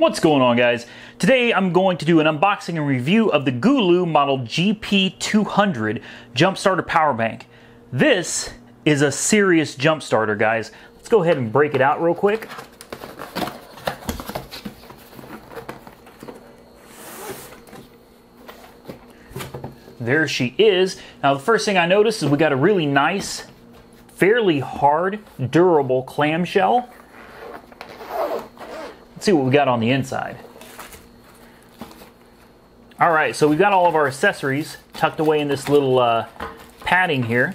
What's going on guys? Today I'm going to do an unboxing and review of the GooLoo Model GP200 Jump Starter Power Bank. This is a serious jump starter guys. Let's go ahead and break it out real quick. There she is. Now the first thing I noticed is we got a really nice, fairly hard, durable clamshell. Let's see what we got on the inside. All right, so we've got all of our accessories tucked away in this little uh, padding here.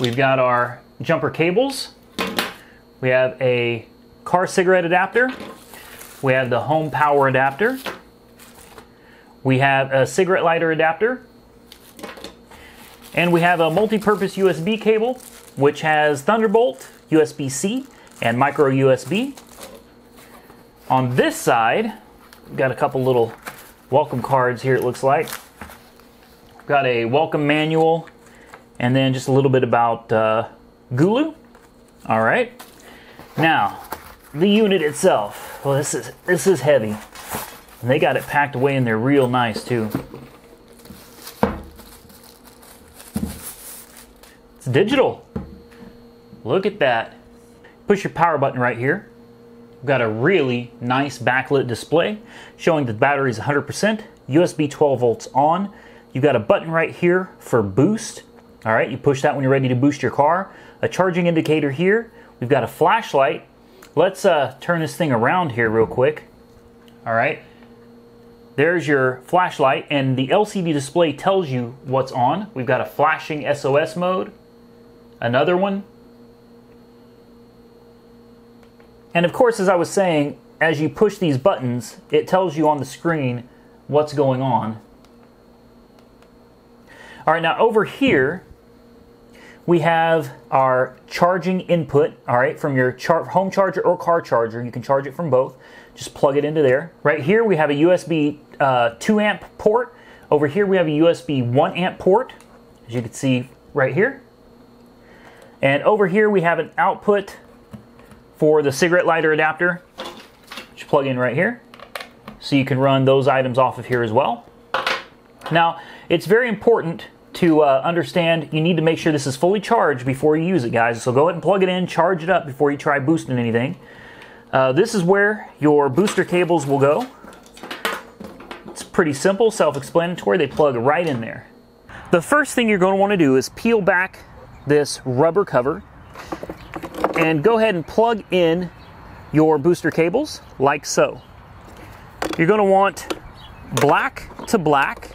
We've got our jumper cables. We have a car cigarette adapter. We have the home power adapter. We have a cigarette lighter adapter. And we have a multi-purpose USB cable, which has Thunderbolt, USB-C, and micro USB. On this side, we've got a couple little welcome cards here, it looks like. Got a welcome manual, and then just a little bit about uh, GooLoo. All right. Now, the unit itself. Well, this is this is heavy, and they got it packed away in there real nice too. It's digital. Look at that. Push your power button right here. We've got a really nice backlit display showing that the battery is 100%, USB 12 volts on. You've got a button right here for boost. All right, you push that when you're ready to boost your car. A charging indicator here. We've got a flashlight. Let's uh, turn this thing around here real quick. All right, there's your flashlight and the LCD display tells you what's on. We've got a flashing SOS mode, another one, And of course, as I was saying, as you push these buttons, it tells you on the screen what's going on. All right, now over here, we have our charging input, all right, from your char home charger or car charger. You can charge it from both. Just plug it into there. Right here, we have a USB uh, 2 amp port. Over here, we have a USB 1 amp port, as you can see right here. And over here, we have an output for the cigarette lighter adapter, which plug in right here. So you can run those items off of here as well. Now, it's very important to uh, understand you need to make sure this is fully charged before you use it, guys. So go ahead and plug it in, charge it up before you try boosting anything. Uh, this is where your booster cables will go. It's pretty simple, self-explanatory. They plug right in there. The first thing you're going to want to do is peel back this rubber cover and go ahead and plug in your booster cables like so. You're going to want black to black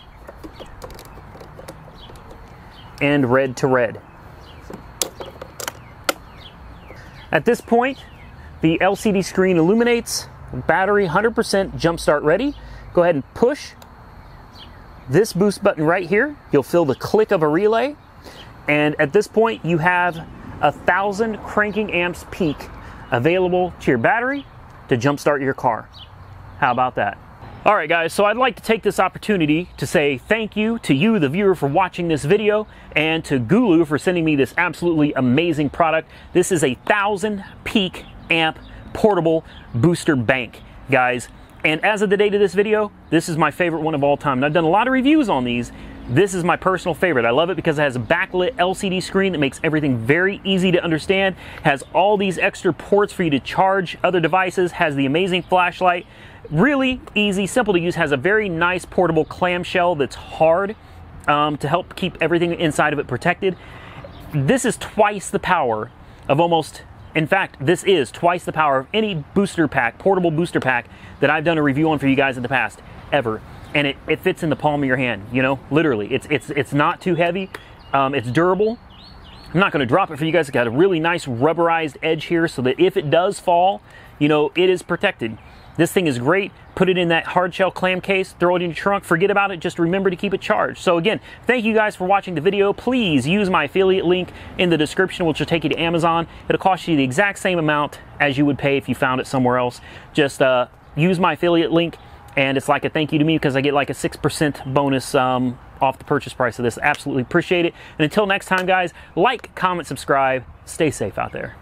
and red to red. At this point, the LCD screen illuminates, battery 100% jump start ready. Go ahead and push this boost button right here. You'll feel the click of a relay. And at this point, you have a thousand cranking amps peak available to your battery to jumpstart your car. How about that? All right, guys, so I'd like to take this opportunity to say thank you to you, the viewer, for watching this video, and to GooLoo for sending me this absolutely amazing product. This is a thousand peak amp portable booster bank, guys. And as of the date of this video, this is my favorite one of all time. And I've done a lot of reviews on these, this is my personal favorite. I love it because it has a backlit LCD screen that makes everything very easy to understand, has all these extra ports for you to charge other devices, has the amazing flashlight. Really easy, simple to use, has a very nice portable clamshell that's hard um, to help keep everything inside of it protected. This is twice the power of almost in fact, this is twice the power of any booster pack, portable booster pack that I've done a review on for you guys in the past, ever and it, it fits in the palm of your hand, you know, literally. It's, it's, it's not too heavy, um, it's durable. I'm not going to drop it for you guys. It's got a really nice rubberized edge here so that if it does fall, you know, it is protected. This thing is great. Put it in that hard shell clam case, throw it in your trunk, forget about it, just remember to keep it charged. So again, thank you guys for watching the video. Please use my affiliate link in the description, which will take you to Amazon. It'll cost you the exact same amount as you would pay if you found it somewhere else. Just uh, use my affiliate link and it's like a thank you to me because I get like a 6% bonus um, off the purchase price of this. Absolutely appreciate it. And until next time, guys, like, comment, subscribe. Stay safe out there.